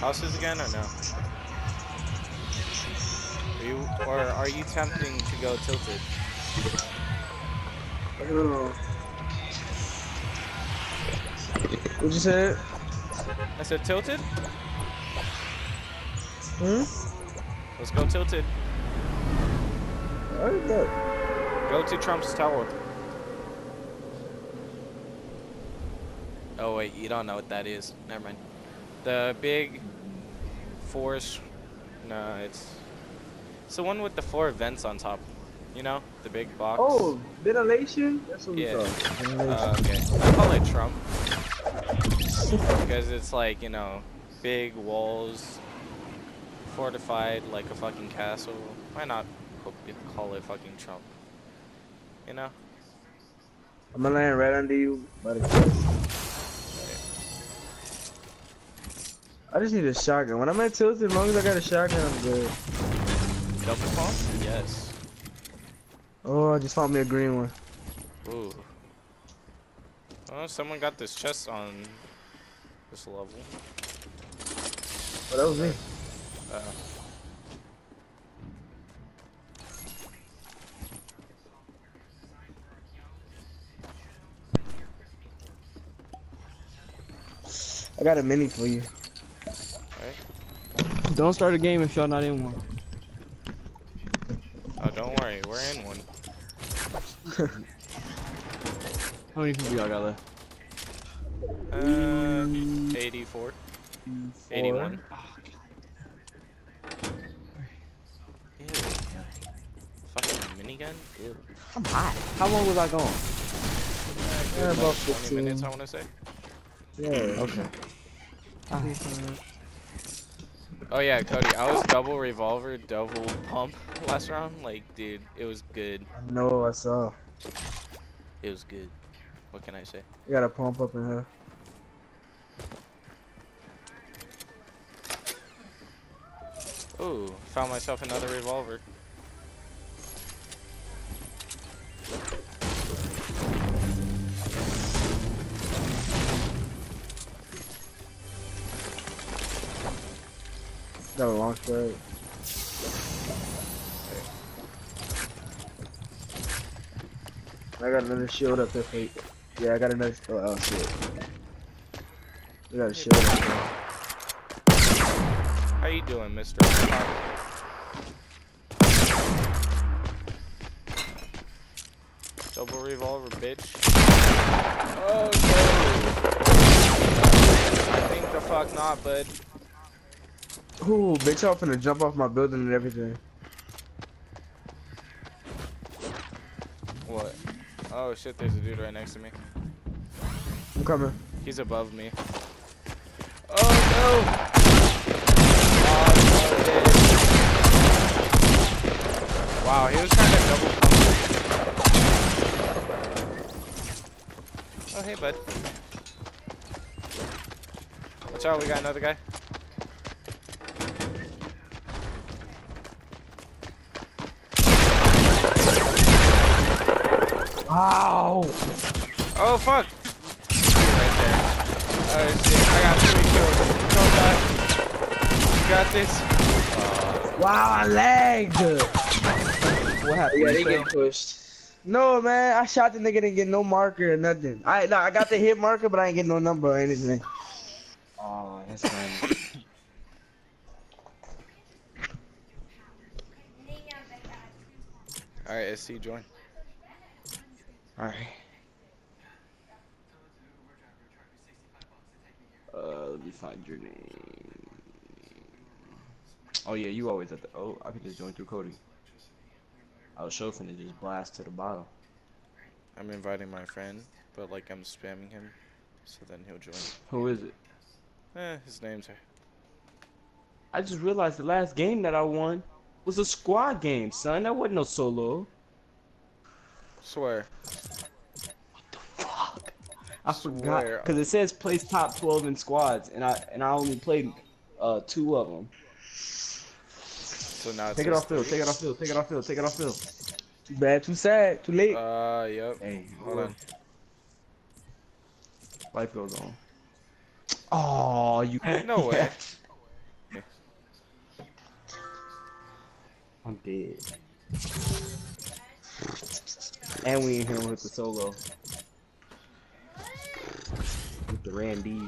houses again or no? Are you or are you tempting to go tilted? I don't know. What you said? I said tilted. Hmm? Let's go tilted. Alright. Go to Trump's tower. Oh wait, you don't know what that is. Never mind. The big forest. No, it's it's the one with the four vents on top. You know, the big box. Oh, ventilation? That's what Yeah. we call it. Ventilation. Uh, okay. I call it Trump because it's like you know, big walls, fortified like a fucking castle. Why not call it fucking Trump? You know. I'm gonna land right under you by I just need a shotgun. When I'm at tilted, as long as I got a shotgun, I'm good. Double pump? Yes. Oh, I just found me a green one. Ooh. Oh, someone got this chest on this level. Oh, that was me. Uh, I got a mini for you. Don't start a game if y'all not in one. oh, don't worry, we're in one. How many people y'all got left? Uh, 84. 81. Ew. Fucking minigun? Ew. I'm hot. How long was I gone? Uh, Yeah, about like 20 15. minutes, I want to say. Yeah. Okay. Oh yeah, Cody, I was double revolver, double pump last round. Like, dude, it was good. I know, I saw. It was good. What can I say? You got a pump up in here. Ooh, found myself another revolver. Got a long straight. I got another shield up there for you. Yeah, I got another. Oh, oh shit. We got a shield up there. How you doing, Mr. Double revolver, bitch. Oh no! I think the fuck not, bud. Ooh, bitch, I'm finna jump off my building and everything. What? Oh shit, there's a dude right next to me. I'm coming. He's above me. Oh no! Oh, no. Wow, he was trying to double pump. Oh hey bud. Watch out, we got another guy. Fuck! Right there. Oh shit, I got three kills. Go back. You got this. Wow, I lagged! What happened? Yeah, they get pushed. No, man, I shot the nigga, didn't get no marker or nothing. I, no, I got the hit marker, but I ain't get no number or anything. Oh, that's fine. Alright, SC join. Alright. Uh, let me find your name. Oh yeah, you always at the. Oh, I can just join through Cody. I was sure finna just blast to the bottom. I'm inviting my friend, but like I'm spamming him, so then he'll join. Who is it? Eh, his name's I just realized the last game that I won was a squad game, son. That wasn't no solo. Swear. I forgot because it says place top twelve in squads, and I and I only played uh, two of them. So now take it off field. Take it off field. Take it off field. Take it off field. Too bad. Too sad. Too late. Uh, yep. Hey, hold on. Life goes on. Oh, you. No way. I'm dead. And we in here with the solo. With the Randy.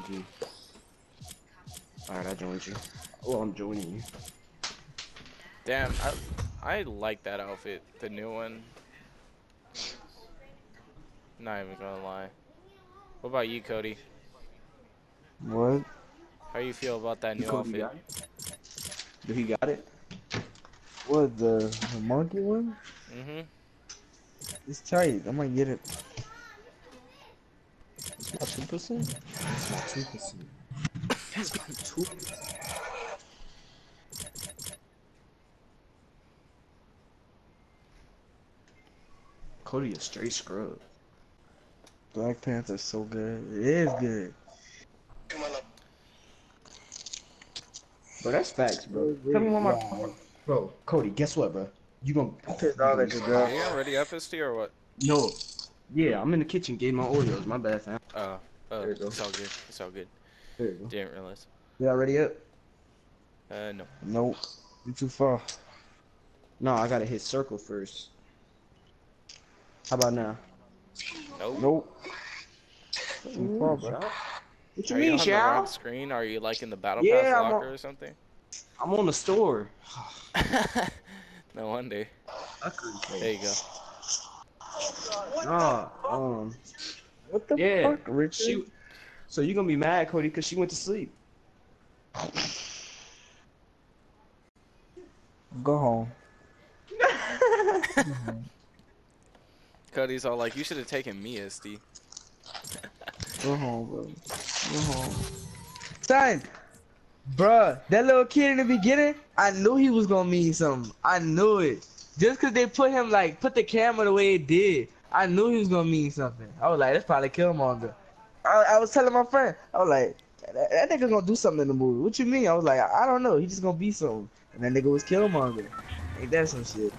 Alright, I joined you. Oh, I'm joining you. Damn, I, I like that outfit, the new one. Not even gonna lie. What about you, Cody? What? How you feel about that new Cody outfit? got? Do he got it? What the, the monkey one? Mm-hmm. It's tight. I might get it. It's my two percent. It's my two percent. That's my two percent. Cody a straight scrub. Black Panther's so good. It is good. Bro, that's facts, bro. Tell me one more. Bro, Cody, guess what, bro? You gonna Pissed off at your girl. Are you already up, ST, or what? No. Yeah, I'm in the kitchen getting my Oreos. My bad, fam. Uh, uh, There you go. it's all good. It's all good. There you go. Didn't realize. You already up? Uh, no. Nope. You too far. No, I gotta hit circle first. How about now? Nope. Nope. Too far, bro. What you Are you mean, on the wrong Shao? screen? Are you like in the battle Yeah, pass I'm locker on- or something? I'm on the store. no wonder. There There you go. Nah, um, What the Yeah, fuck, Richard? she. So you're gonna be mad, Cody, because she went to sleep. Go home. Cody's all like, you should have taken me, SD. Go home, bro. Go home. Son, bruh, that little kid in the beginning, I knew he was gonna mean something. I knew it. Just cause they put him like put the camera the way it did, I knew he was gonna mean something. I was like, that's probably Killmonger. I, I was telling my friend, I was like, that, that nigga gonna do something in the movie. What you mean? I was like, I, I don't know. He just gonna be something. And that nigga was Killmonger. Ain't that some shit?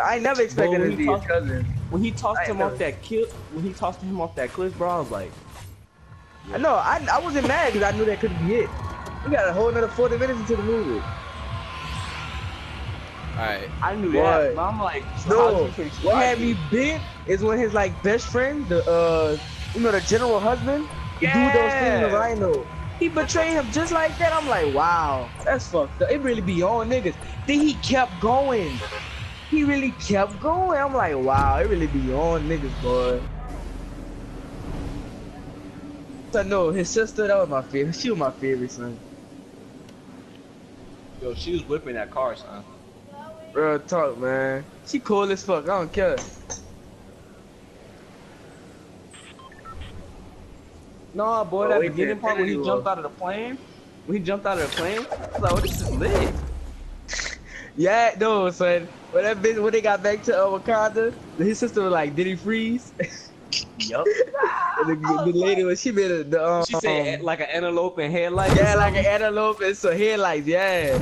I never expected when him to he be his cousin. When he tossed I him know. off that kill, when he tossed him off that cliff, bro, I was like, I know. I, I wasn't mad because I knew that couldn't be it. We got a whole another 40 minutes into the movie. Alright. I knew What? that. But I'm like, No, how's he what had survive me bent is when his like best friend, the uh, you know, the general husband, the dude that was Yeah. the rhino, he betrayed him just like that. I'm like, wow, that's fucked up. It really be on niggas. Then he kept going. He really kept going. I'm like, wow, it really be on niggas, boy. So no, his sister, that was my favorite. She was my favorite son. Yo, she was whipping that car, son. Real talk, man. She cool as fuck. I don't care. No, boy, Oh, that we beginning part when he Infinity jumped out of the plane, when he jumped out of the plane, I was like, oh, this is lit. Yeah, no, son. When that bitch, when they got back to uh, Wakanda, his sister was like, "Did he freeze?" Yup. and the, the lady was, she made a, the um, She said like an antelope and headlights. yeah, like an antelope and some headlights. Yeah.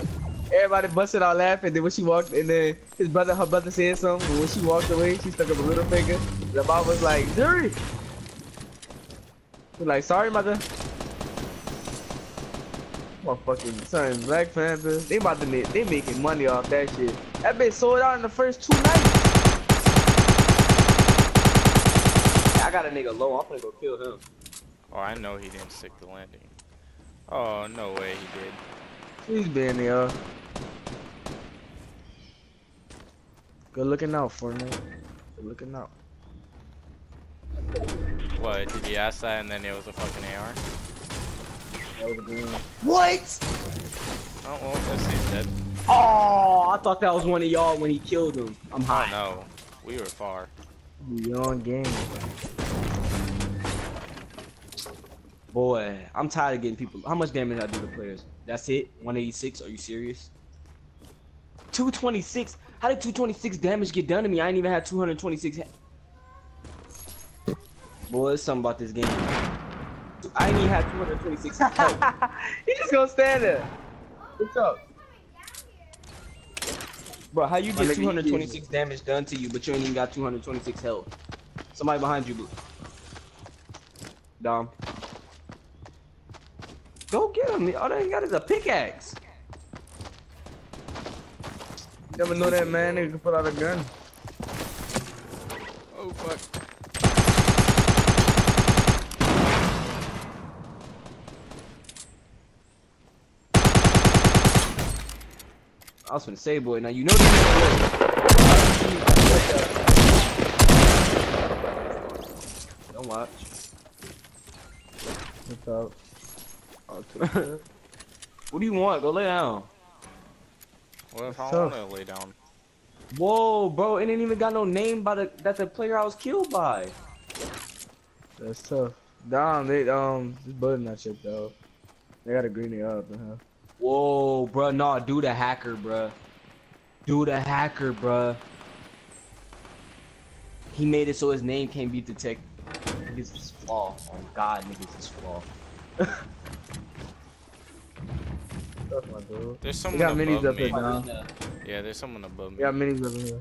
Everybody busted out laughing. Then when she walked, and then his brother, her brother said something. But when she walked away, she stuck up a little finger. The mom was like, "Dirty." Was like, "Sorry, mother." Motherfucking son, Black Panther. They about to make, they making money off that shit. That bitch sold out in the first two nights. I got a nigga low. I'm gonna go kill him. Oh, I know he didn't stick the landing. Oh, no way he did. He's been there. Good looking out for me. Good looking out. What, did you ask that and then it was a fucking AR? What? Oh, well, let's see, dead. Oh, I thought that was one of y'all when he killed him. I'm high. Oh, high. no. We were far. Young game. Boy, I'm tired of getting people. How much damage I do to players? That's it? 186? Are you serious? 226? How did 226 damage get done to me? I ain't even had 226. Boy, there's something about this game. I ain't even had 226 health. he just gonna stand there. What's up? Bro, how you get 226 damage done to you, but you ain't even got 226 health? Somebody behind you, Blue. Dom. Go get him. All they got is a pickaxe. Never know that man nigga can pull out a gun. Oh fuck. I was gonna say, boy. Now you know this. Don't watch. What's up? What do you want? Go lay down. What if I want to lay down? Whoa, bro! It ain't even got no name by the that the player I was killed by. That's tough. Damn, they um, this button not checked out. They gotta green it up, huh? Whoa, bro! Nah, do the hacker, bro. Do the hacker, bro. He made it so his name can't be detected. Niggas is flaw. Oh God, niggas is flaw. That's my dude. There's We someone got minis above up me. here now. Yeah, there's someone above me. We got minis up here.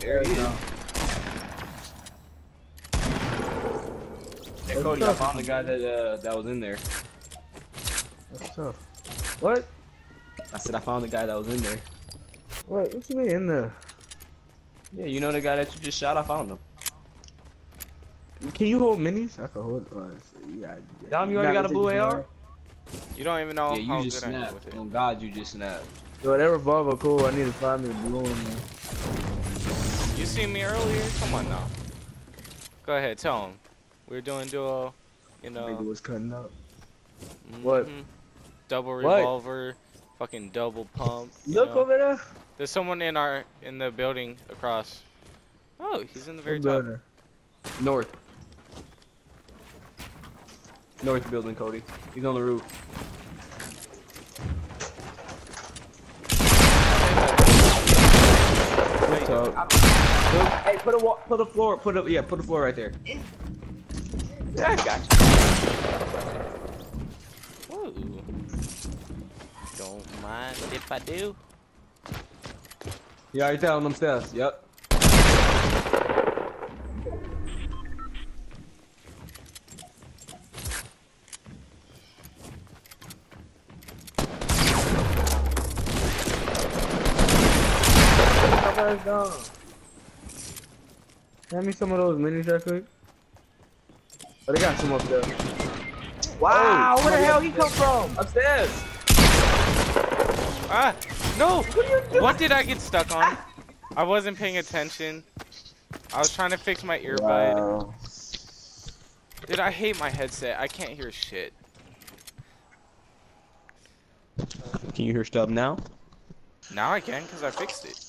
There he is. Hey, Cody, I found the guy that uh, that was in there. That's tough. What? I said I found the guy that was in there. What? What you mean in there? Yeah, you know the guy that you just shot. I found him. Can you hold minis? I can hold. Uh, yeah. Dom, you already got a blue AR? You don't even know yeah, how you just good I am snapped. with it. Oh God, you just snapped. Yo, that revolver cool. I need to find me a blue one. Man. You seen me earlier? Come on now. Go ahead, tell him. We are doing duo, you know. Nigga know. was cutting up. What? mhm. Double What? revolver, fucking double pump. you Look know. over there. There's someone in our in the building across. Oh, he's in the very What top. building? North. North building, Cody. He's on the roof. What's up? Hey, put a wall, put a floor, put a yeah, put a floor right there. Yeah, I got you. Ooh. Don't mind if I do. You already telling them steps. Yep. Somebody's down. Hand me some of those minis real quick. Oh, they got some up there. Wow, where the hell he come from? Upstairs. Ah, no! What did I get stuck on? I wasn't paying attention. I was trying to fix my earbud. Wow. Dude, I hate my headset. I can't hear shit. Can you hear stuff now? Now I can, because I fixed it.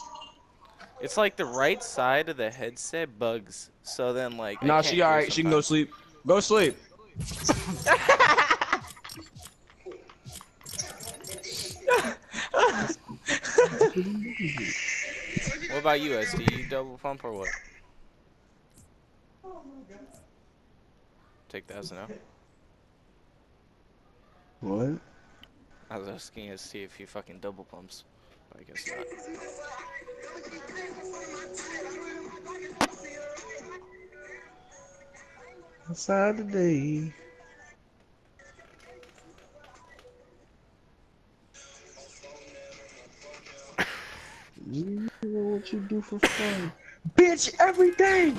It's like the right side of the headset bugs. So then, like. I Nah, she alright. She can go sleep. Go sleep. What about you, SD? You double pump or what? Take that as a no. What? I was asking to see if he fucking double pumps. I guess not. Outside today. You know what you do for fun. Bitch, every day!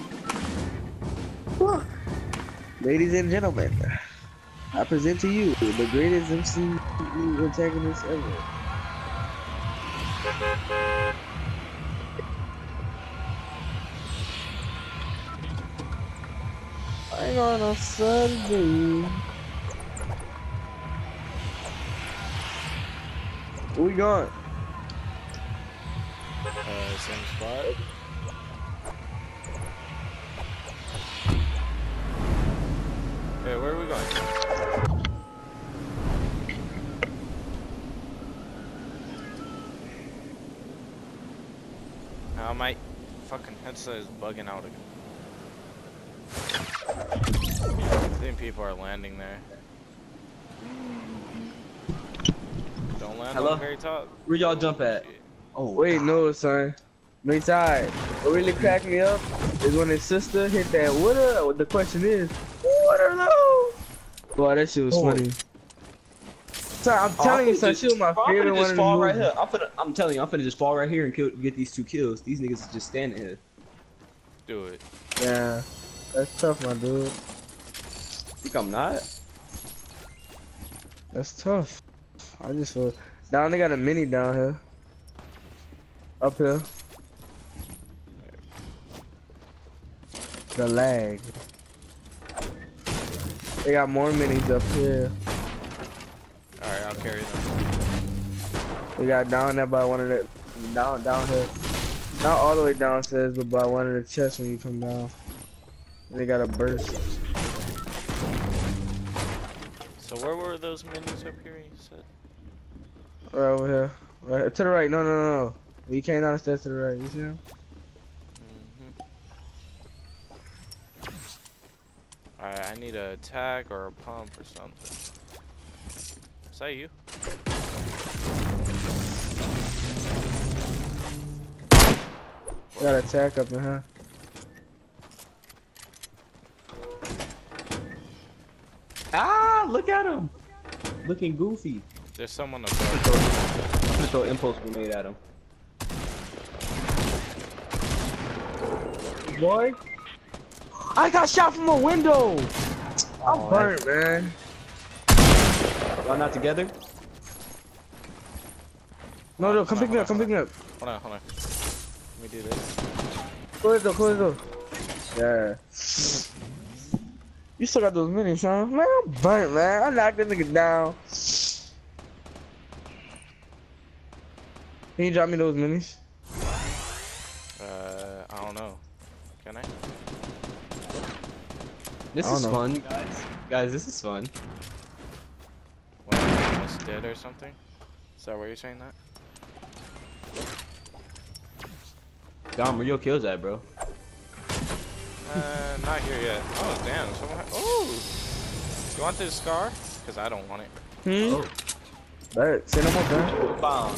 Fuck. Ladies and gentlemen, I present to you the greatest MC antagonist ever. Hang on a Sunday. Where we going? Uh, same spot. Hey, where are we going? My fucking headset is bugging out again. I think people are landing there. Don't land Hello? on the very top. Where y'all jump at? Oh, Wait, no, son. Me tired. What really cracked me up is when his sister hit that water. The question is, what are those? Boy, that shit was Oh. funny. Son, I'm Oh, telling I'm you, son, she was my bro, I'm favorite finna one. just in the fall right here. I'm finna, I'm telling you, I'm finna just fall right here and kill, get these two kills. These niggas is just standing here. Do it. Yeah, that's tough, my dude. Think I'm not? That's tough. I just feel down. They got a mini down here. Up here. The lag. They got more minis up here. I'll carry them. We got down there by one of the down down here. Not all the way downstairs, but by one of the chests when you come down. They got a burst. So where were those minis up here, you said? Right over here. Right to the right. No, no, no, no. You came down the stairs to the right. You see him? hmm Alright, I need a tag or a pump or something. Is that you? Got a tack up in here. Ah, look at him. Looking goofy. There's someone up I'm there. I'm gonna throw impulse grenade at him. Boy. I got shot from a window. I'm Oh, burnt, man. Y'all not together? No, no, come pick me up, come pick me up. Hold on, hold on. Let me do this. Close the door, close the door. Yeah. You still got those minis, huh? Man, I'm burnt, man. I knocked that nigga down. Can you drop me those minis? Uh, I don't know. Can I? This I is know. fun, guys. Guys, this is fun. When I'm almost dead or something? Is that why you're saying that? Dom, where your kills at, bro? Uh, not here yet. Oh, damn. Someone. Ha oh! You want this scar? Because I don't want it. Hmm? Oh. Bet. Say no more, man. Bomb.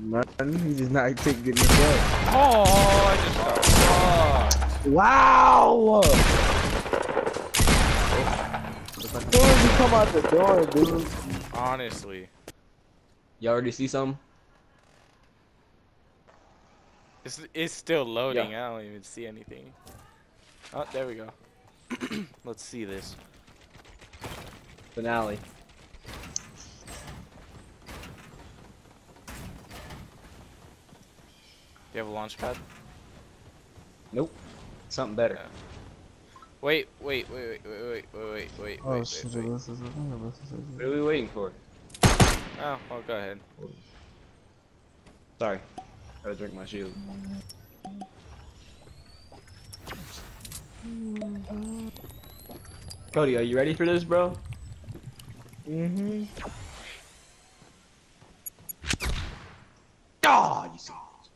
Nothing. He just not take getting the ball. Oh, I just got fucked. Wow! As soon as you come out the door, dude. Honestly. Y'all already see something? It's, it's still loading. I don't even see anything. Oh, there we go. Let's see this. Finale. Do you have a launch pad? Nope. Something better. Yeah. Wait, wait, wait, wait, wait, wait, wait, wait, wait, Oh, wait, shit. wait, wait. this is- What are we waiting for? Oh, well, go ahead. Sorry. Gotta drink my shield. Cody, are you ready for this, bro? Mm-hmm. Ah, you son of a bitch.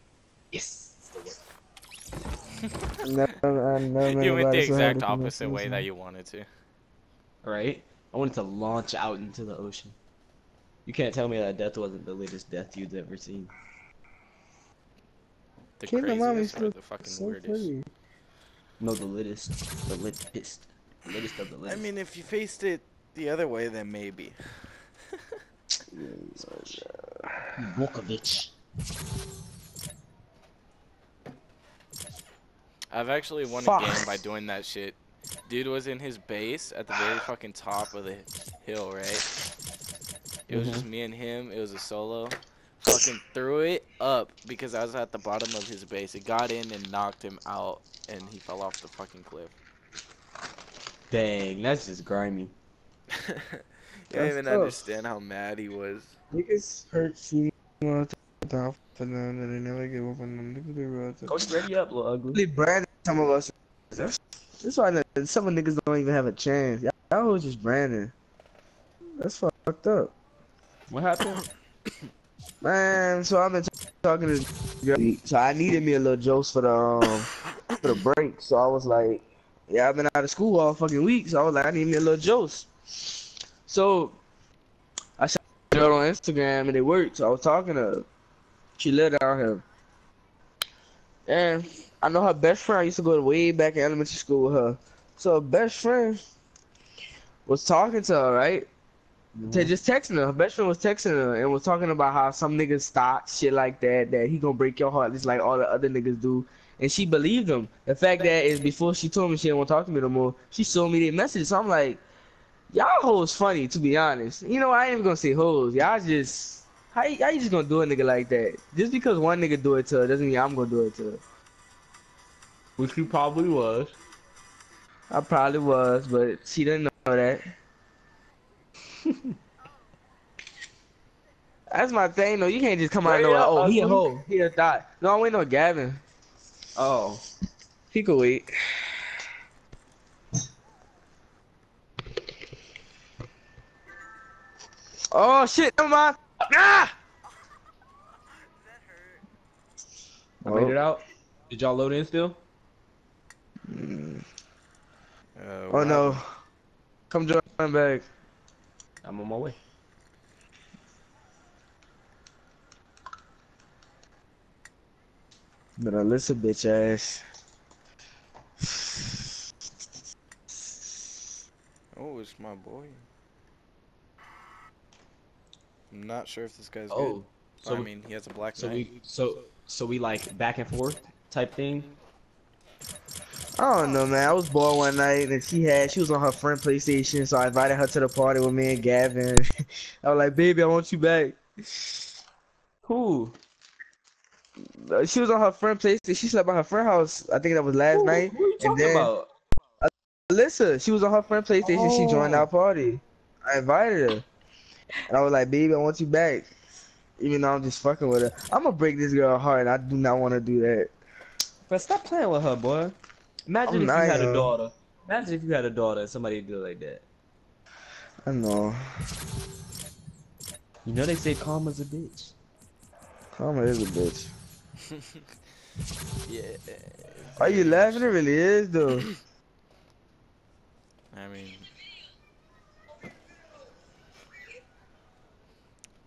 Yes. Never, I never You went the nobody said exact opposite way that you wanted to. Alright. I wanted to launch out into the ocean. You can't tell me that death wasn't the latest death you'd ever seen. The Kid, craziest or the fucking so weirdest. pretty. No, the latest. The latest. The latest of the latest. I mean, if you faced it the other way, then maybe. Vukovic. I've actually won Fuck. a game by doing that shit. Dude was in his base at the very fucking top of the hill, right? It was just mm-hmm. me and him. It was a solo. Fucking threw it up because I was at the bottom of his base. It got in and knocked him out, and he fell off the fucking cliff. Dang, that's just grimy. you don't even tough. understand how mad he was. Niggas hurt female down for them and they never give up on them. Niggas be real. Coach, ready up, little ugly. Really branded some of us. That's that's why some of niggas don't even have a chance. Y'all was just branding. That's fucked up. What happened? Man, so I've been talking to girl. So I needed me a little jokes for the um for the break. So I was like, yeah, I've been out of school all fucking week. So I was like, I need me a little jokes. So I shot a girl on Instagram and it worked. So I was talking to her. She lived out here. And I know her best friend. I used to go way back in elementary school with her. So her best friend was talking to her, right? They mm-hmm. just texting her. Her best friend was texting her and was talking about how some niggas stop shit like that. That he gonna break your heart just like all the other niggas do. And she believed him. The fact that is before she told me she didn't want to talk to me no more, she showed me the message. So I'm like, y'all hoes funny to be honest. You know I ain't even gonna say hoes. Y'all just how, how you just gonna do a nigga like that? Just because one nigga do it to her doesn't mean I'm gonna do it to her. Which you probably was. I probably was, but she didn't know that. That's my thing though. You can't just come out and know, like, oh, he a hoe, he a thought. No, I ain't no Gavin. Oh. He could wait. Oh shit, never mind. Ah! I made it out. Did y'all load in still? Mm. Uh, Oh what no. Come join back. I'm on my way. But Better listen, bitch ass. Oh, it's my boy. I'm not sure if this guy's Oh. good. So I we- mean, he has a black So knight. we so so we like back and forth type thing. I don't know, man. I was bored one night and she had she was on her friend PlayStation, so I invited her to the party with me and Gavin. I was like, baby, I want you back. Who? Uh, She was on her friend PlayStation. She slept at her friend house. I think that was last Who, night. who are you and talking then- about? Alyssa, she was on her friend PlayStation. She joined Oh. our party. I invited her, and I was like, baby, I want you back. Even though I'm just fucking with her, I'm gonna break this girl heart. and I do not want to do that. But stop playing with her, boy. Imagine I'm if not, you had a uh, daughter. Imagine if you had a daughter and somebody did like that. I know. You know they say karma's a bitch. Karma is a bitch. yeah. Are you laughing? It really is though. I mean,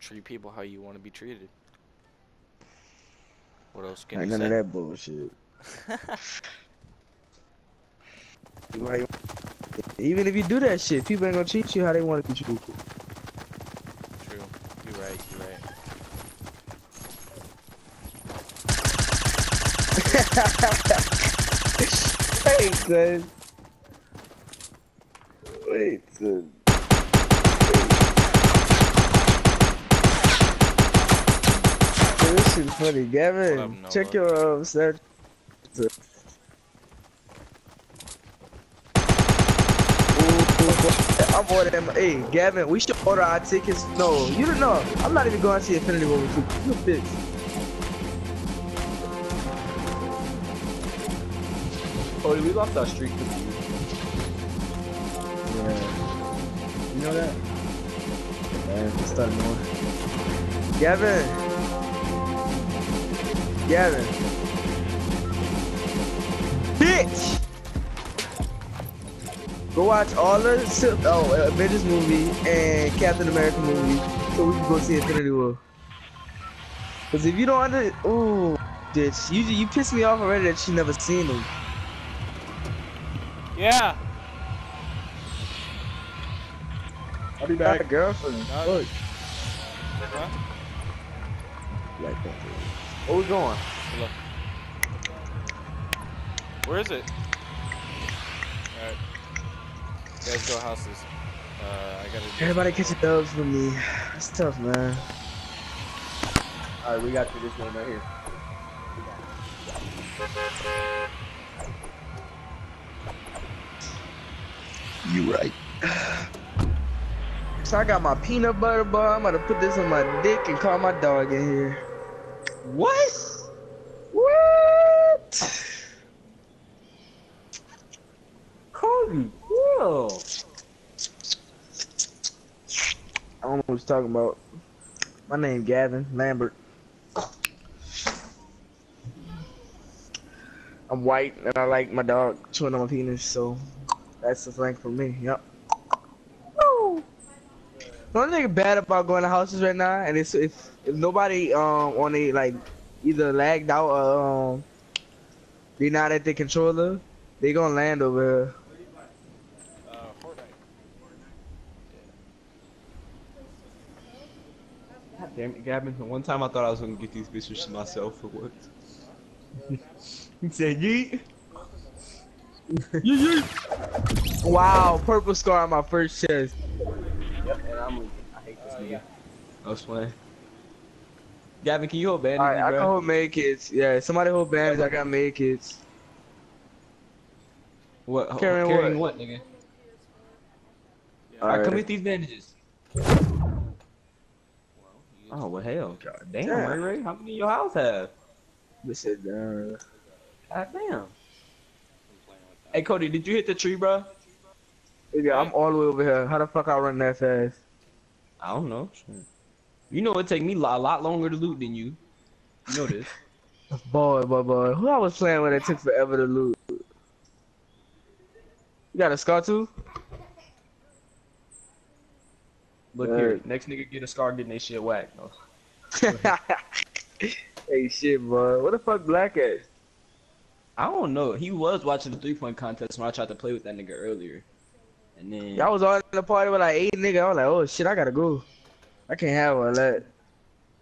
treat people how you want to be treated. What else can Ain't you none say? of that bullshit. Even if you do that shit, people ain't gonna treat you how they want to be treated. True. You're right. You're right. Wait, son. Wait, son. Hey, This funny, Gavin. up, check your um, search. I'm ordering them. Hey, Gavin, we should order our tickets. No, you don't know. I'm not even going to see Infinity War with you. You bitch. Oh, we lost our streak to you. Yeah. You know that? Yeah, it's starting more. Gavin. Gavin. Bitch! Go watch all the Sil- oh, uh, Avengers movie and Captain America movie so we can go see Infinity War. Cause if you don't under, ooh, bitch, you you pissed me off already that she never seen them. Yeah. I'll be Got a girlfriend. Look, Huh? like that. Where we going? Hello. Where is it? Alright. Guys, go houses. Uh, I gotta. do Everybody catch a dubs for me. It's tough, man. Alright, we got you this one right here. You right. So I got my peanut butter bar. I'm gonna put this on my dick and call my dog in here. What? What? Kobe, whoa. I don't know what he's talking about. My name Gavin Lambert. I'm white and I like my dog chewing on my penis, so that's the thing for me. Yep. Woo. The only thing bad about going to houses right now, and it's if if nobody um on a like either lagged out or um they not at the controller, they gonna land over here. Uh, Damn it, Gavin. One time I thought I was gonna get these bitches to myself for what? he said, yeet. yeet, yeet. Wow, purple scar on my first chest. Yep, and I'm leaving. I hate this nigga. I was playing. Gavin, can you hold bandage, Alright, I bro? can hold med kits. Yeah, somebody hold bandage. I got med kits. What? ho- Carrying carrying what, nigga? Alright, come Alright. get these bandages. Oh, well, hell. God damn, Yeah. Ray Ray. How many your house have? This shit down. God damn. Hey, Cody, did you hit the tree, bro? Yeah, I'm all the way over here. How the fuck I run that fast? I don't know. You know it take me a lot longer to loot than you. You know this. Boy, boy, boy. Who I was playing with it took forever to loot? You got a scar too? Look Right. here, next nigga get a scar getting they shit whacked. No. hey, shit, boy. What the fuck Black at? I don't know. He was watching the three point contest when I tried to play with that nigga earlier. And then Y'all was all in the party with like eight niggas. I was like, oh shit, I gotta go. I can't have all that.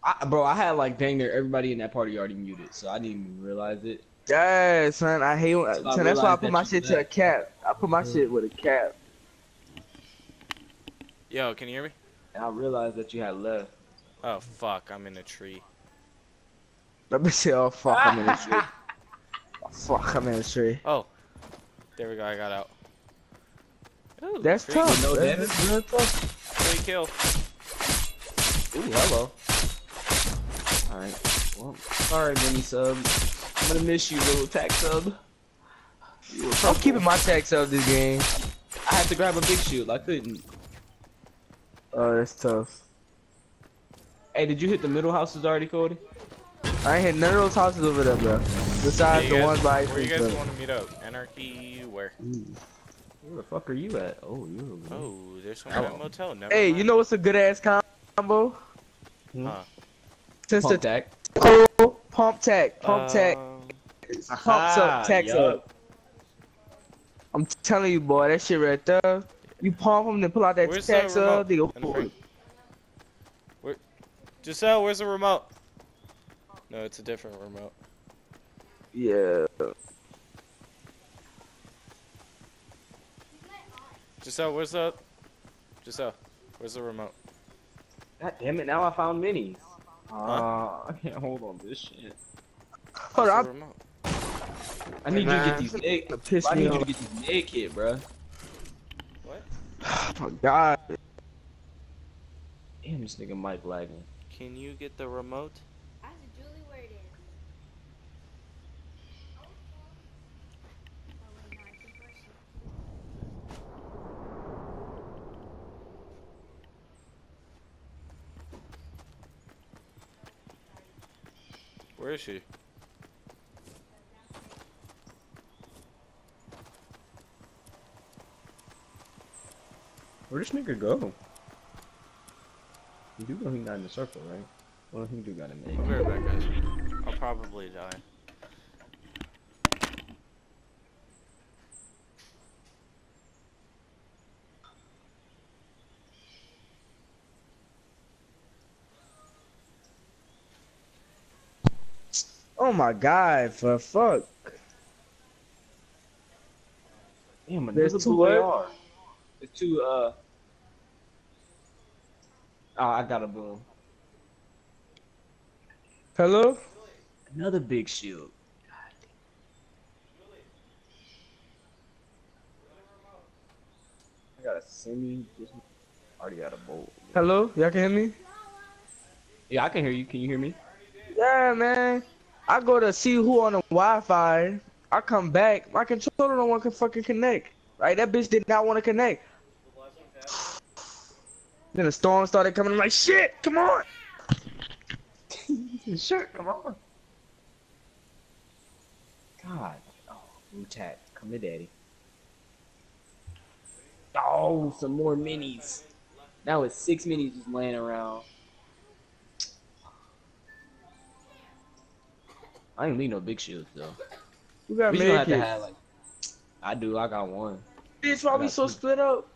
I, bro, I had like dang near everybody in that party already muted, so I didn't even realize it. Yeah, son, I hate. When, So I that's why I put my you shit to a cap. I put my shit with a cap. Yo, can you hear me? And I realized that you had left. Oh fuck, I'm in a tree. Let me say, oh fuck, I'm in the tree. Oh, fuck, I'm in the tree. Oh, there we go. I got out. Ooh, That's free- tough. no That's damage? real tough. Free kill. Ooh, hello. Alright. Well, sorry, mini sub. I'm gonna miss you, little tech sub. I'm keeping my tax sub this game. I had to grab a big shield. I couldn't. Oh, that's tough. Hey, did you hit the middle houses already, Cody? I ain't hit none of those houses over there, bro. Besides Hey, the you guys- ones by Where you guys want to meet up? Anarchy, where? Where the fuck are you at? Oh, you're over there. Oh, there's one at Oh. motel. Never Hey, mind. you know what's a good ass combo? Huh. Since Pump the deck. pump tack, pump tack, Um, pumps Aha, up, tax yup. up. I'm telling you, boy, that shit right there. You pump them, then pull out that Where's the tax up. remote? They go, In the frame. Where? Giselle, where's the remote? No, it's a different remote. yeah. Giselle, where's the? Giselle, where's the remote? God damn it! Now I found minis. Uh, I can't hold on this shit. Hold Where's on, remote? I need you to get these egg. I'm piss I need you to get these egg kit, bro. What? Oh my god. Damn, this nigga Mike lagging. Can you get the remote? Ask Julie where it is. Oh wait, no, it's a person. Where is she? Where'd this nigga go? You do know he not in the circle, right? Well, he do got an egg. I'll be right back, guys. I'll probably die. My god, for fuck. Damn, There's another two blue what? AR. There's two, uh... Oh, I got a boom. Hello? Another big shield. I got a semi. Just already got a bolt. Hello? Y'all can hear me? Yeah, I can hear you. Can you hear me? Yeah, man. I go to see who on the Wi-Fi. I come back. My controller don't want to fucking connect. Right? That bitch did not want to connect. Then the storm started coming. I'm like, shit, come on. sure, come on. God. Oh, tack. Come to daddy. Oh, some more minis. Now it's six minis just laying around. I ain't need no big shields though. We got We just gonna have to have like. I do. I got one. Bitch, why we so split up?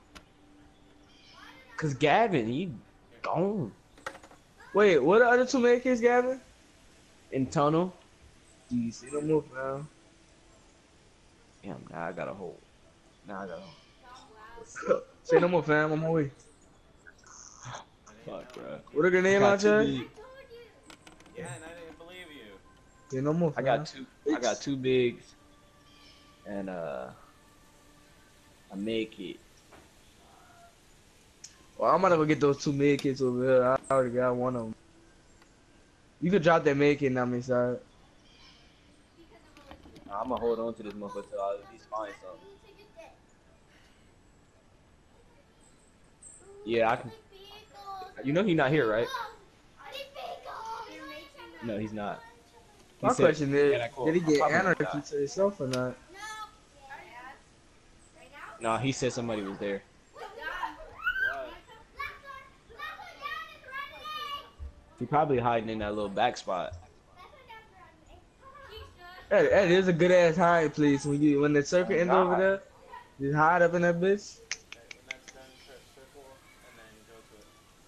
Cause Gavin, he gone. Wait, what are the other two main kids, Gavin? In tunnel. Jeez, say no more, fam. Damn, now I got a hole. Now I got a hole. say no more, fam. I'm on my way. Fuck, bro. What a grenade I got two launcher? big- Yeah, Say no more, I got two. I got two bigs. And uh, I make it. Well, I'm gonna go get those two med kits over here. I already got one of them. You could drop that med kit now, me side. I'm gonna hold on to this motherfucker till I at least find something. Yeah, I can. You know he's not here, right? No, he's not. My said- question is, Yeah, cool. did he get anarchy not. to himself or not? No, he said somebody was there. He probably hiding in that little back spot. That, that is a good ass hide place when you when the circle Oh, ends God. over there. Just hide up in that bitch.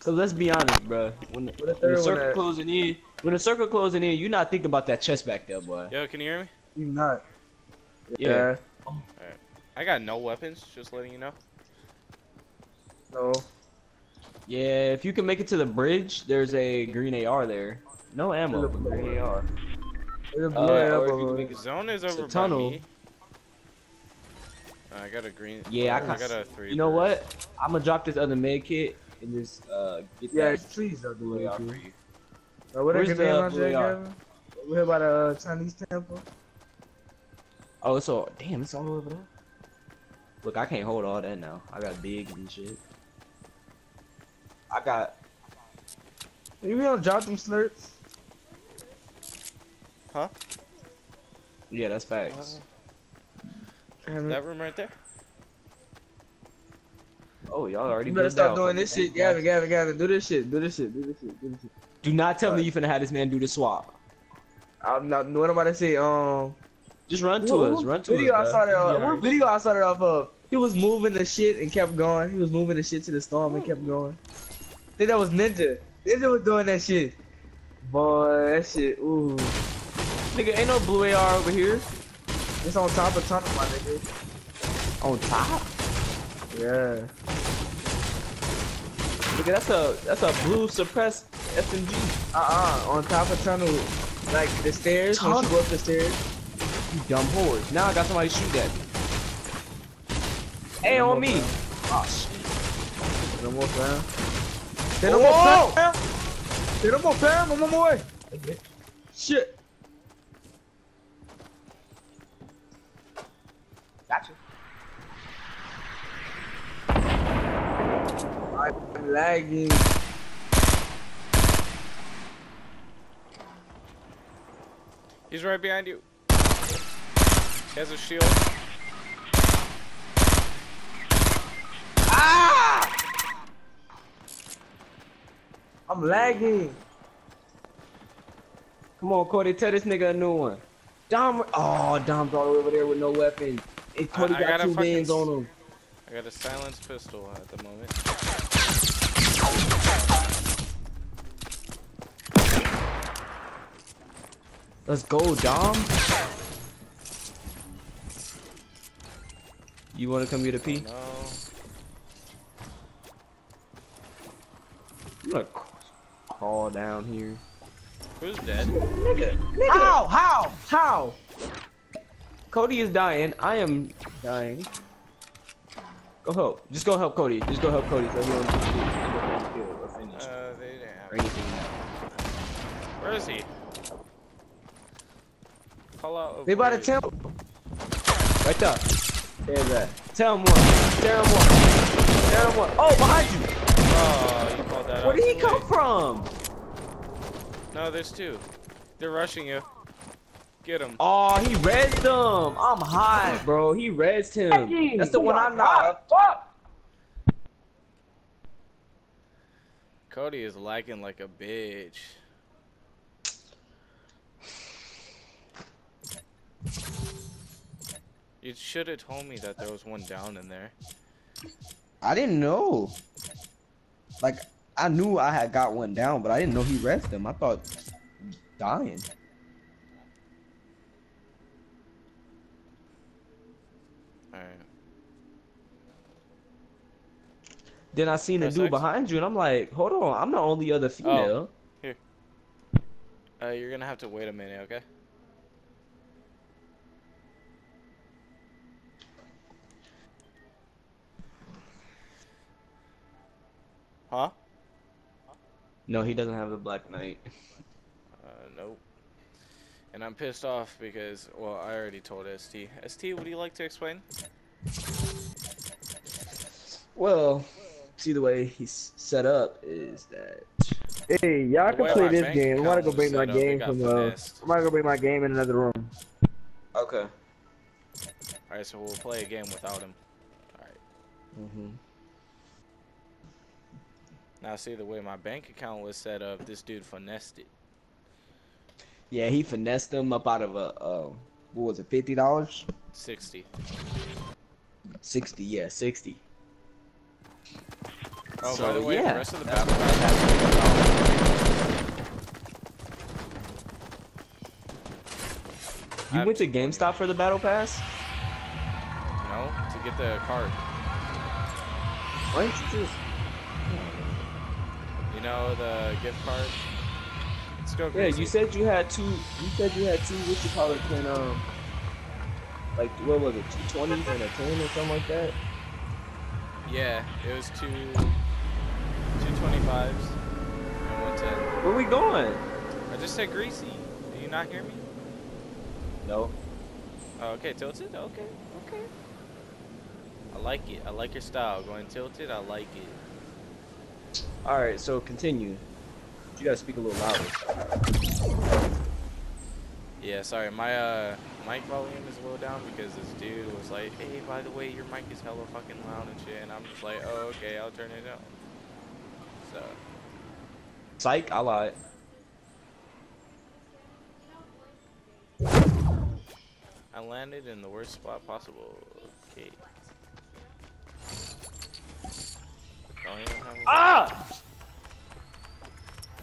So let's be honest, bro. When the, What the when third the circle closing in, when the circle closing in, you're not thinking about that chest back there, boy. Yo, can you hear me? You not. Yeah. I got no weapons, just letting you know. No. Yeah, if you can make it to the bridge, there's a green AR there. No ammo, but green AR. There's a Uh, blue or if you over can there. make Zone is It's a over by tunnel. me. Uh, I got a green. Yeah, I I, got a three. You know bird. what? I'm gonna drop this other med kit and just uh get Yeah, that please don't do it. AR for you. Uh, what that Where's grenade the blue AR? We're here by the uh, Chinese temple. Oh, it's all damn, it's all over there. Look, I can't hold all that now. I got bigs and shit. I got You gonna drop them slurps. Huh? Yeah, that's facts. Damn it. That room right there. Oh, y'all already You better stop out. doing this shit, Gavin, Gavin, Gavin. Do this shit. Do this shit. Do this shit. Do this shit. Do not tell me you finna have this man do the swap. I'm not. What am I to say? Um. Just run to what- us, run to video us. I saw that. Uh, Yeah. what video I saw that off of? He was moving the shit and kept going. He was moving the shit to the storm and kept going. I think that was Ninja. Ninja was doing that shit. Boy, that shit. Ooh. Nigga, ain't no blue AR over here. It's on top of tunnel, my nigga. On top? Yeah. Nigga, that's a that's a blue suppressed SMG. Uh-uh. On top of tunnel. Like the stairs. When you go up the stairs. You dumb whores. Now I got somebody shoot at me. Hey, No on me. Oh shit. No more fam. Say no more fam. Say no more fam. I'm on my way. Shit. Gotcha. I'm lagging. He's right behind you. He has a shield. Ah! I'm lagging. Come on, Cody, tell this nigga a new one. Dom, oh, Dom's all over there with no weapon. And Cody I got, got two fucking bins on him. I got a silenced pistol at the moment. Let's go, Dom. You wanna come get a pee? No. I'm gonna crawl down here. Who's dead? nigga How? How? How? Cody is dying. I am dying. Go help. Just go help Cody. Just go help Cody so he don't get killed or finished Uh, they didn't have. or anything. Where is he? Call out. They by the avoid. temple. Right there. There's that. Tell him one. Tell him one. Tell him one. Oh, behind you. Oh, you called that Where out did he too come late. from? No, there's two. They're rushing you. Get him. Oh, he rezzed him. I'm hot, bro. He rezzed him. That's the one I knocked. Cody is lagging like a bitch. You should have told me that there was one down in there. I didn't know. Like, I knew I had got one down, but I didn't know he rested him. I thought dying. Alright. Then I seen the dude X. behind you, and I'm like, hold on, I'm the only other female. Uh, you're gonna have to wait a minute, okay? Huh? No, he doesn't have the Black Knight. Uh, nope. And I'm pissed off because, well, I already told ST. ST, would you like to explain? Well, see the way he's set up is that Hey, y'all can play this game. I'm gonna go was bring my set up, it game got from uh. I'm gonna go bring my game in another room. okay. Alright, so we'll play a game without him. Mm-hmm. Now, see the way my bank account was set up, this dude finessed it. Yeah, he finessed them up out of a uh, What was it, fifty dollars? 60. sixty. Yeah, sixty. Oh, by the way, yeah, the rest of the that's battle what I You have went to GameStop for the battle pass? No, to get the card. Why didn't you just? You know the gift card? Let's go Yeah, you said you had two. You said you had two. What you call it? Can um, like what was it? Two twenties and a ten or something like that. Yeah, it was two, two twenty fives and one ten. Where we going? I just said greasy. Do you not hear me? No. Oh, okay, tilted. Okay, okay. I like it. I like your style. Going tilted. I like it. All right, so continue. You gotta speak a little louder. Yeah, sorry. My uh mic volume is a little down because this dude was like, "Hey, by the way, your mic is hella fucking loud and shit," and I'm just like, "Oh, okay, I'll turn it down." So. Psych, I lied. I landed in the worst spot possible. Okay. Don't even have a- Ah!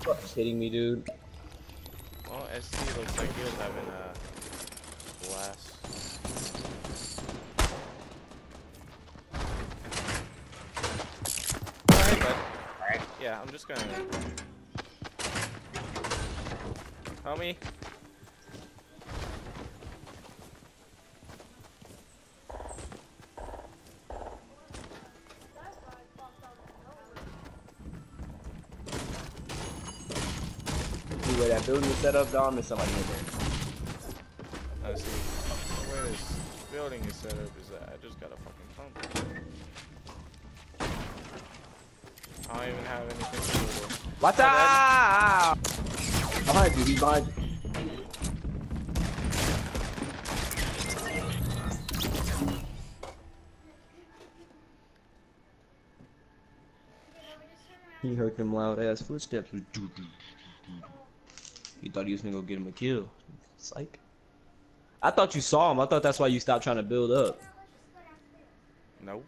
Fuck's hitting me, dude. Well, SC looks like he was having a blast. Alright, bud. Yeah, I'm just gonna. Homie. See where that building is set up, dog? There's somebody in there. Let's see. The way this building is set up is that I just got a fucking pump. I don't even have anything to do with it. Watch out! Behind you, he's behind you. He heard them loud ass footsteps. He thought he was gonna go get him a kill. Psych. I thought you saw him. I thought that's why you stopped trying to build up. Nope.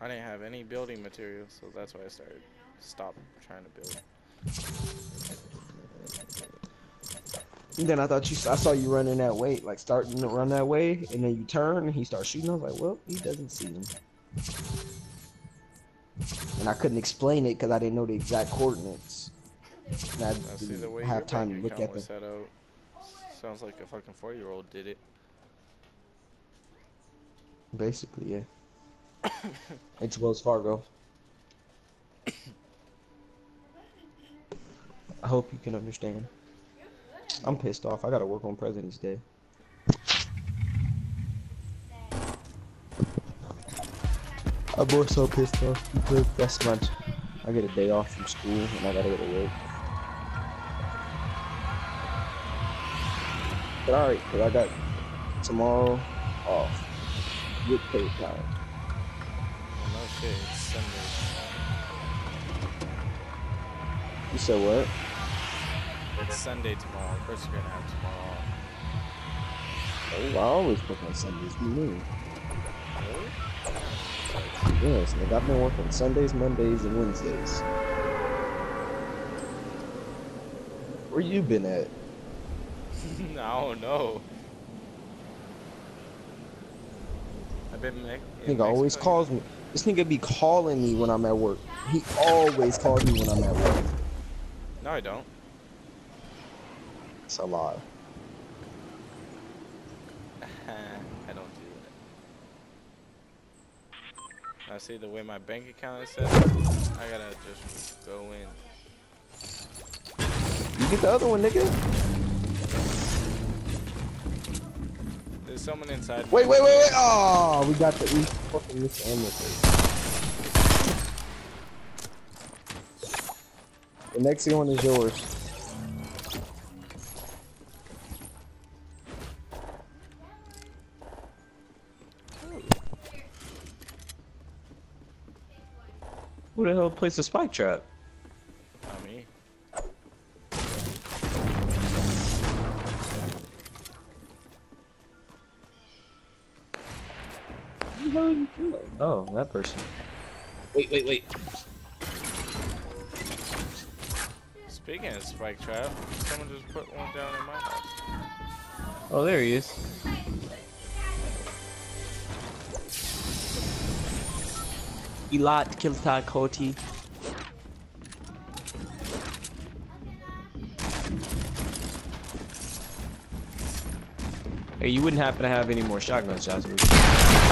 I didn't have any building material, so that's why I started stop trying to build. And then I thought you, I saw you running that way, like starting to run that way, and then you turn and he starts shooting. I was like, well, he doesn't see him. And I couldn't explain it because I didn't know the exact coordinates. And I I see the way have time to look at them. set out. Sounds like a fucking four-year-old did it. Basically, yeah. it's Wells Fargo. I hope you can understand. I'm pissed off. I gotta work on President's Day. I'm more so pissed off because that's my. I get a day off from school and I gotta go to work. Alright, because I got tomorrow off. Good pay time. Well, no shit, it's Sunday. You said what? It's Sunday tomorrow. Of course you're gonna have tomorrow off. Oh, I always work on Sundays. You mean? Really? Yes, nigga. I've been working Sundays, Mondays, and Wednesdays. Where you been at? I don't know. I've been. Me- Nigga always Mexico. calls me. This nigga be calling me when I'm at work. He always calls me when I'm at work. No, I don't. It's a lie. I don't do that. I see the way my bank account is set. I gotta just go in. You get the other one, nigga. Someone inside. Wait, wait, wait, wait. Oh, we got the we fucking missed ammo. thing. The next one is yours. Who the hell placed a spike trap? That person. Wait, wait, wait. Speaking of spike trap, someone just put one down in my house. Oh, there he is. Ilat Kilta Koti. Hey, you wouldn't happen to have any more shotgun shots, would you?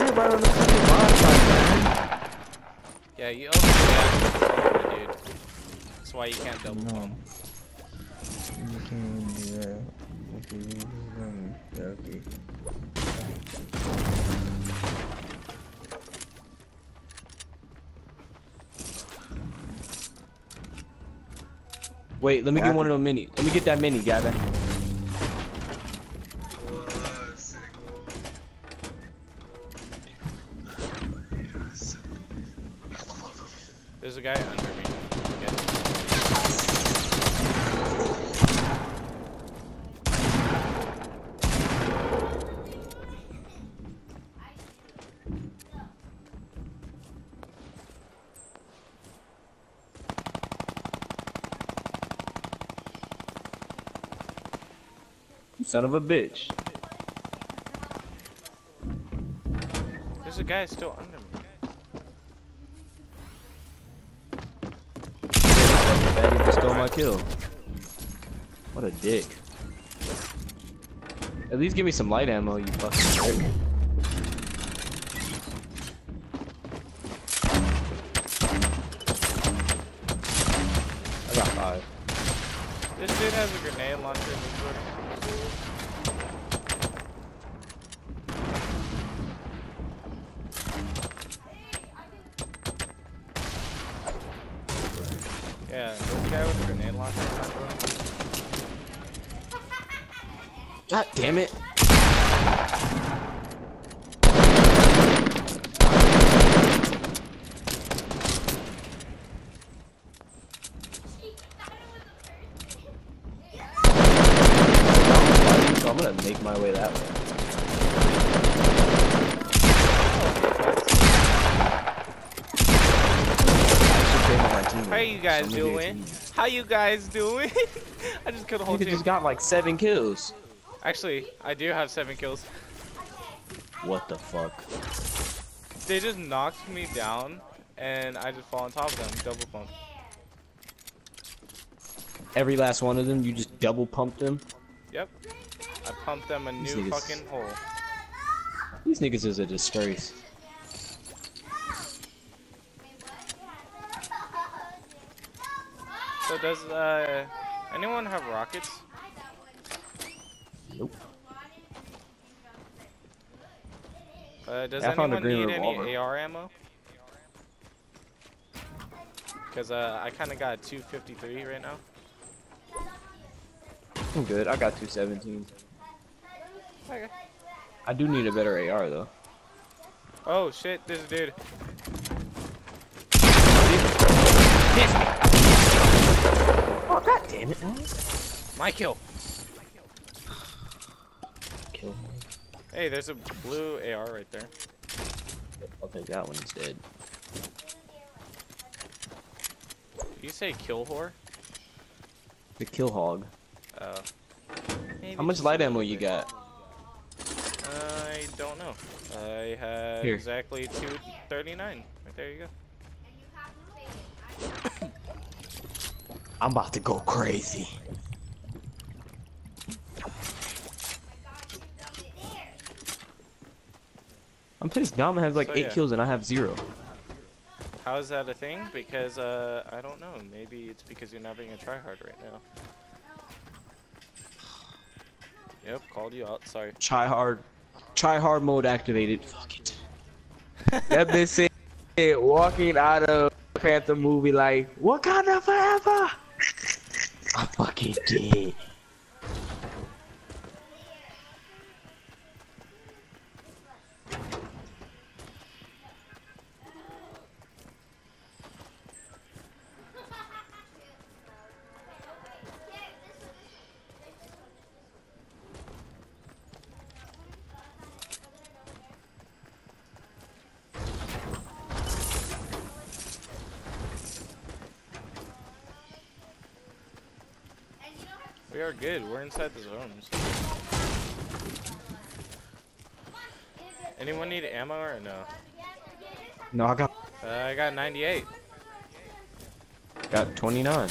Everybody on the fucking bonfire, man. Yeah, you also yeah, dude. That's why you can't double No. pump. You can do that. Okay, um, yeah, okay. Wait, let me get one of them mini. Let me get that mini, Gavin. There's a guy under me. Get him. You son of a bitch. There's a guy still under me. That just stole my kill. What a dick. At least give me some light ammo, you fucking prick. I got five. This dude has a grenade launcher in his room. Yeah, there's a guy with a grenade launcher in my room. God damn it. So I'm gonna make my way that way. I should trade my team. How you guys So maybe I doing? can- How you guys doing? I just killed a whole Nigga team. just got like seven kills. Actually, I do have seven kills. What the fuck? They just knocked me down, and I just fall on top of them, double pump. Every last one of them, you just double pumped them. Yep. I pumped them a These new niggas- fucking hole. These niggas is a disgrace. So does uh anyone have rockets? Nope. Uh, does a anyone need any. AR ammo? Cause uh I kind of got 253 right now. I'm good. I got 217. Okay. I do need a better AR though. Oh shit, there's a dude. Oh god damn it, man. My kill. Kill. Hey, there's a blue AR right there. I'll take that one instead. You say kill whore? The kill hog. Oh. How much light ammo you got? I don't know. I have Here. exactly 239. Right there you go. I'm about to go crazy. I'm pissed. Dom has like So, eight yeah. kills and I have zero. How is that a thing? Because uh, I don't know. Maybe it's because you're not being a tryhard right now. Yep, called you out. Sorry. Try hard. Try hard mode activated. Fuck it. That bitch said walking out of Panther movie like what kind Wakanda forever. I'm fucking dead. Good. We're inside the zones. Anyone need ammo or no? No, I got Uh, I got 98. got 29.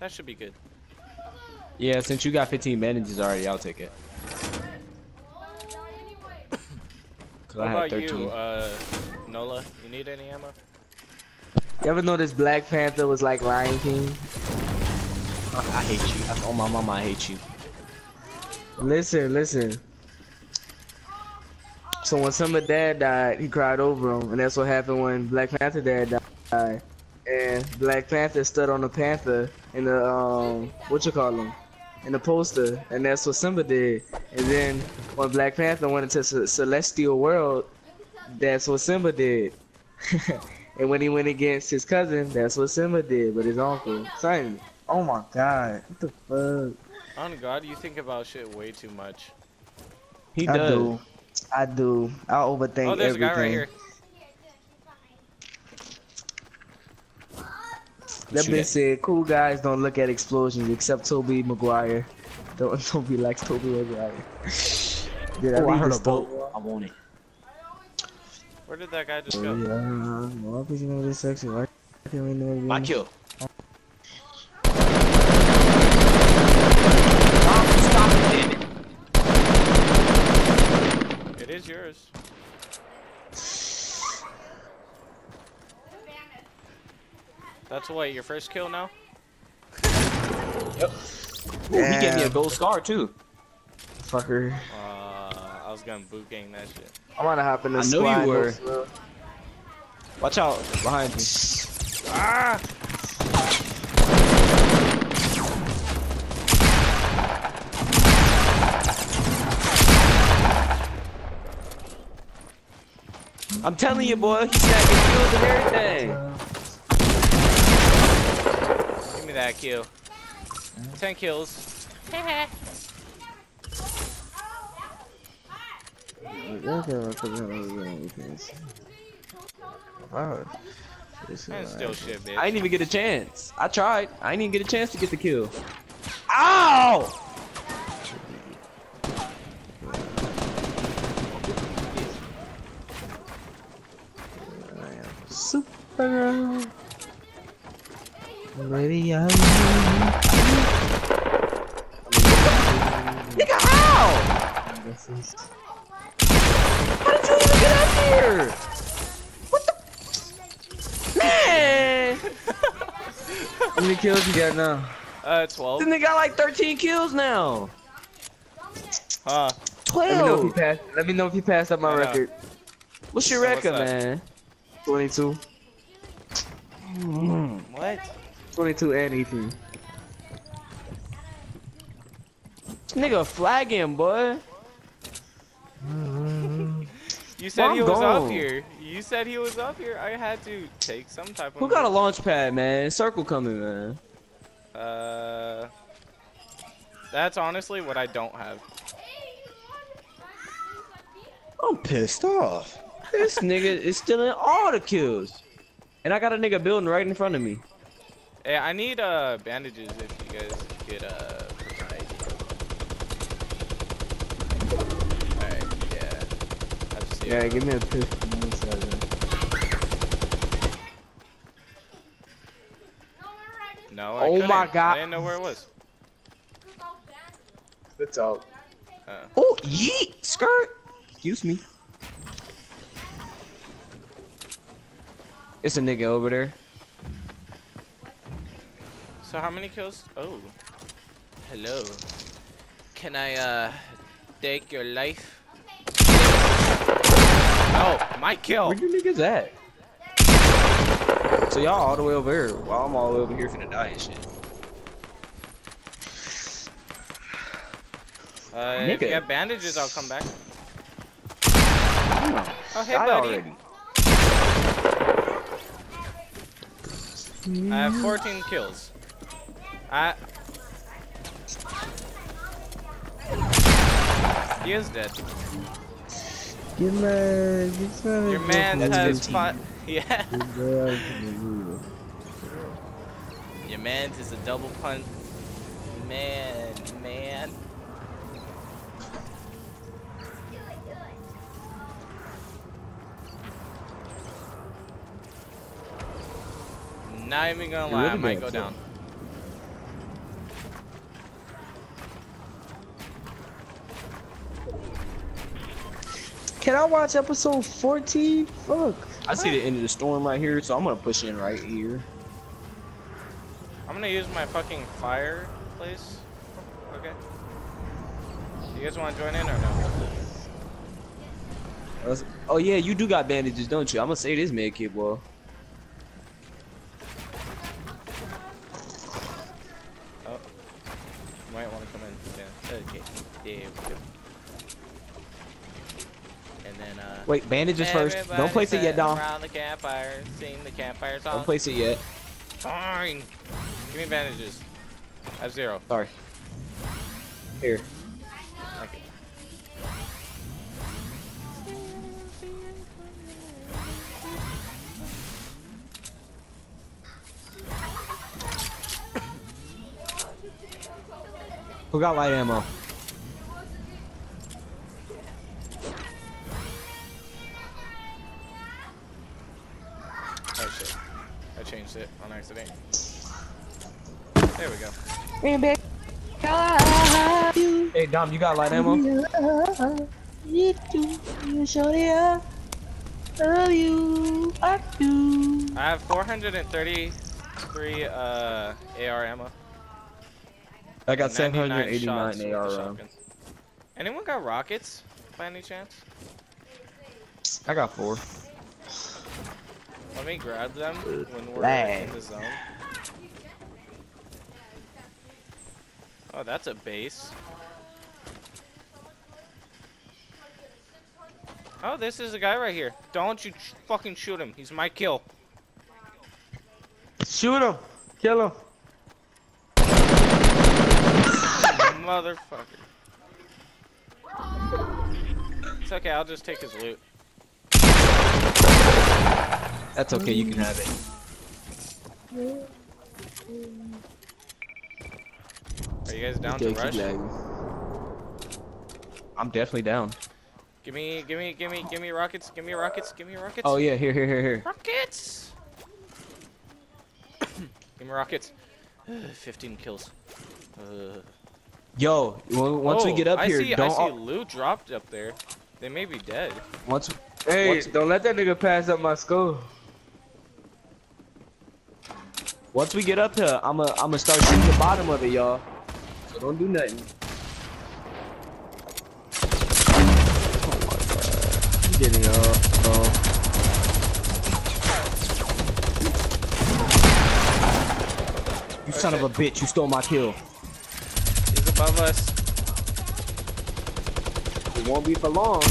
That should be good. Yeah, since you got 15 bandages already, I'll take it. Cause What I about had 13. you, uh, Nola? You need any ammo? You ever notice Black Panther was like Lion King? I hate you. That's on my mama. I hate you. Listen, listen. So when Simba dad died, he cried over him, and that's what happened when Black Panther dad died. And Black Panther stood on the panther in the um what you call him in the poster, and that's what Simba did. And then when Black Panther went into Ce- Celestial World, that's what Simba did. and when he went against his cousin, that's what Simba did, but his uncle. Son, oh my God, what the fuck? On God, you think about shit way too much. He I does. do. I do. I overthink Oh, there's everything. a guy right here. That bitch said, "Cool guys don't look at explosions except Tobey Maguire. Don't don't be like Tobey Maguire." Dude, Oh, I need heard a boat. I want it. Where did that guy just go? yeah, why people know this sexy? Why can't we know My this? kill. It is yours. That's what, your first kill now? Ooh, he gave me a gold scar too. Fucker. Uh, I was gonna boot gang that shit. I'm gonna hop in the I know squad. you were. no- Watch out behind you. Ah! I'm telling you, boy, he's stacking kills and everything. Give me that kill. 10 kills. Wow. This is still shit, bitch. I didn't even get a chance. I tried. I didn't even get a chance to get the kill. Ow! Supergirl. Radio. Nigga, how? This is kills you got now? Uh, 12. This nigga got like 13 kills now. Huh. Let me know if you 12. pass. Let me know if you passed up my record. What's your So what's record, that? man? 22, What? 22 and 18. This nigga flagging, boy. You said Well, he I'm was up here. You said he was up here. I had to take some type of. Who got a launch pad, man? Circle coming, man. Uh. That's honestly what I don't have. I'm pissed off. This nigga is stealing all the kills. And I got a nigga building right in front of me. Hey, I need uh bandages if you guys could uh provide. Alright, yeah. I've seen Yeah, give me a pistol. No, I Oh couldn't. my God. I didn't know where it was. It's out. Uh, Oh, yeet! Skirt! Excuse me. It's a nigga over there. so how many kills? Oh. Hello. Can I uh take your life? No, my kill. Where you niggas at? So y'all all the way over here, while I'm all the way over here finna die and shit. Uh, if you have bandages, I'll come back. Oh, hey, Die buddy. already. I have 14 kills. I. He is dead. Get my, get my. Your man has 15. fought. Yeah. Your man is a double pump. Man, man. Not even gonna lie, I might go down. Can I watch episode 14? Fuck. I see the end of the storm right here, so I'm gonna push in right here. I'm gonna use my fucking fireplace. Okay. You guys wanna join in or no? Oh yeah, you do got bandages, don't you? I'm gonna say this med kit, boy. Oh. You might wanna come in. Yeah. Okay. Yeah, we go. And then uh Wait, bandages first. Don't place it yet, Dom. Around the campfire, sing the campfire song. Don't place it yet. Fine. Give me bandages. I have zero. Sorry. Here. Okay. Who got light ammo? Changed it on accident. There we go. Hey Dom, you got light ammo? I have 433 uh, AR ammo. I got 99 shots 789 AR shotguns. Anyone got rockets by any chance? I got four. Let me grab them when we're Lag. in the zone. Oh, that's a base. Oh, this is a guy right here. Don't you ch- fucking shoot him. He's my kill. Shoot him. Kill him. Motherfucker. It's okay, I'll just take his loot. That's okay, you can have it. Are you guys down to rush? I'm definitely down. Give me, give me, give me, give me rockets. Give me rockets. Give me rockets. Oh yeah, here, here, here, here. Rockets! Give me rockets. 15 kills. Uh, Yo, w- once we oh, get up I here, see, don't. I see loot dropped up there. They may be dead. Once, Hey, What's- don't let that nigga pass up my skull. Once we get up here, I'm going I'm gonna start shooting the bottom of it, y'all. So don't do nothing. You did it, y'all. Oh. You son of a bitch! You stole my kill. He's above us. It won't be for long.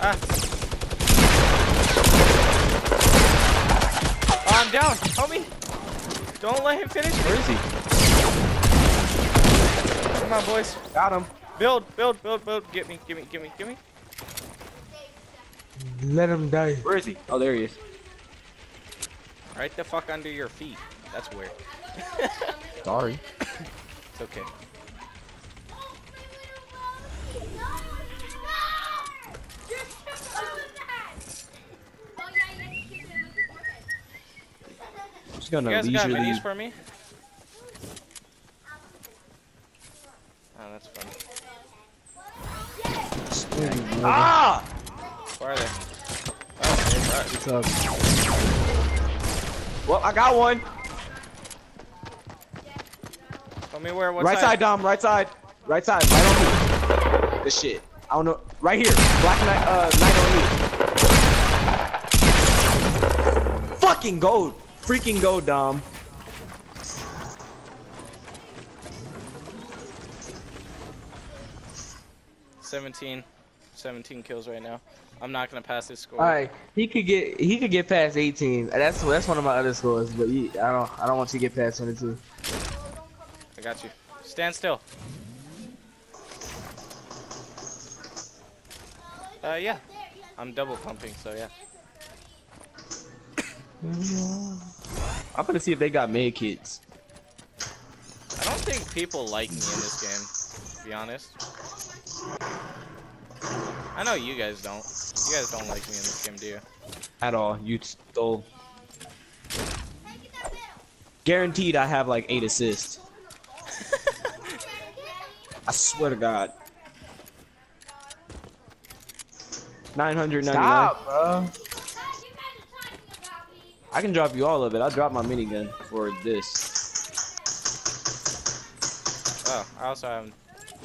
Ah. I'm down. Homie. Don't let him finish Where is he? Come on, boys. Got him. Build, build, build, build. Get me, get me, get me, get me. Let him die. Where is he? Oh, there he is. Right the fuck under your feet. That's weird. Sorry. It's okay. Just You gonna guys got leisurely. minis for me? Oh, that's funny. Ah! Where are they? Oh, they're right. What's up? Well, I got one. Tell me where. What right side, Dom. Right side. Right side. Right on me. This shit. I don't know. Right here. Black Knight. Uh, Knight on me. Fucking gold. Freaking go, Dom. Seventeen. 17 kills right now. I'm not gonna pass this score. All right, he could get he could get past 18. That's that's one of my other scores, but he, I don't I don't want you to get past 22. I got you. Stand still. Uh, yeah. I'm double pumping, so yeah. I'm gonna see if they got made kids. I don't think people like me in this game, to be honest. I know you guys don't. You guys don't like me in this game, do you? At all. You stole. Guaranteed I have like eight assists. I swear to God. 999. Stop, bro. I can drop you all of it. I dropped my minigun for this. Oh, I also have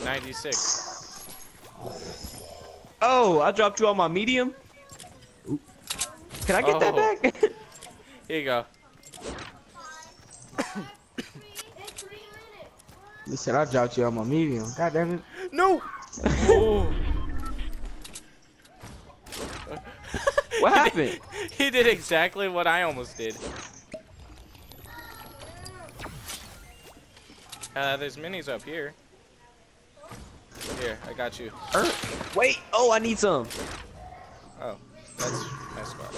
96. Oh, I dropped you on my medium. Oop. Can I get that Oh. back? Here you go. You said I dropped you on my medium. God damn it. No! oh. What happened? he did exactly what I almost did. Uh, there's minis up here. Here, I got you. Er, Wait. Oh, I need some. Oh, that's my spot.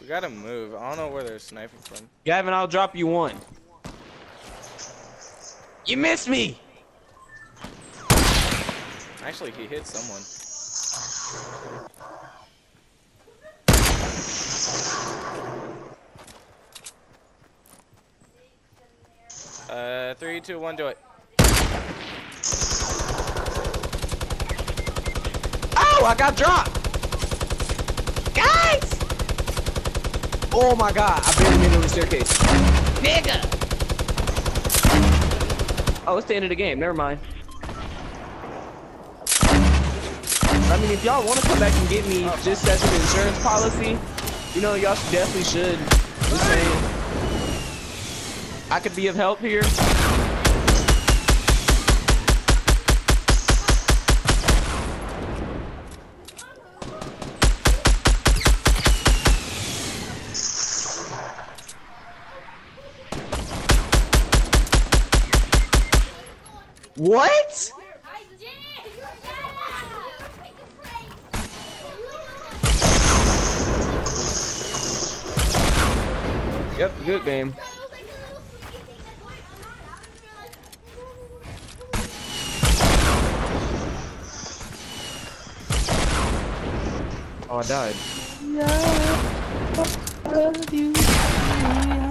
We gotta move. I don't know where they're sniping from. Gavin, I'll drop you one. You missed me. Actually, he hit someone. Uh, three, two, one, do it. Oh, I got dropped. Guys. Oh my God, I barely made it on the staircase. Nigga. Oh, it's the end of the game. Never mind. I mean, if y'all want to come back and get me just as an insurance policy, you know, y'all definitely should. Just saying. I could be of help here. What? Good game. Oh, I died.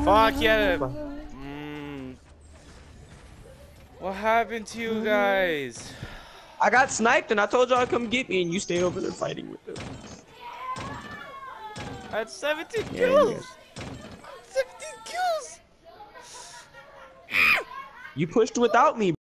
Fuck yeah. Mm. What happened to you guys? I got sniped and I told y'all to come get me and you stayed over there fighting with them. I had 17 kills. guys- 17 kills. You pushed without me,